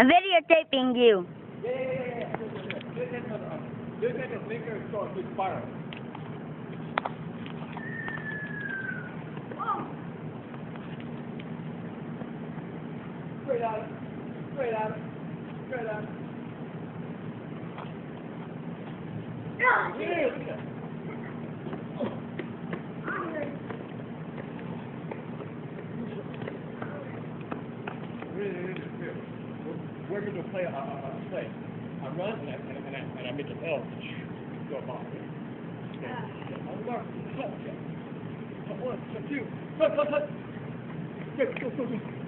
I'm videotaping you. Yeah, yeah, yeah, yeah. At the, do it at the finger so it's spiral. Straight out. Straight out. Straight out. Yeah. Really, We're going to play a, a, play. I run and I, and I, and I, and I make an L. Go off. On the. Go, go, go, go.